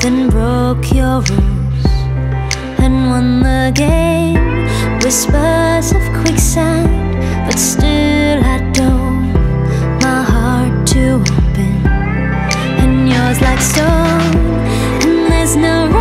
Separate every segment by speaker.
Speaker 1: then broke your rules and won the game. Whispers of quicksand, but still I don't. My heart to open, and yours like stone, and there's no.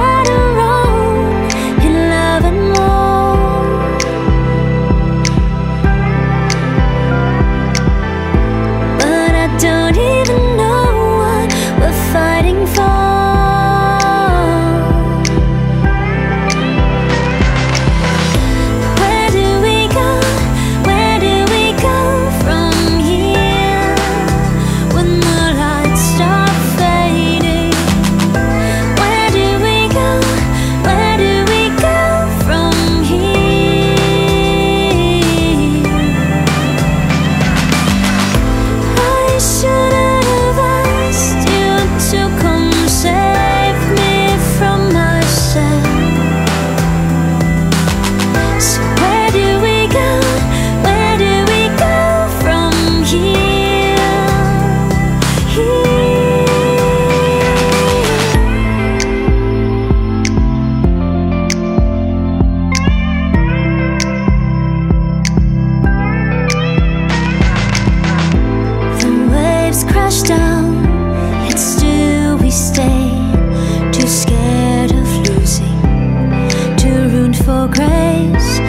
Speaker 1: crash down And still we stay. Too scared of losing Too ruined for grace.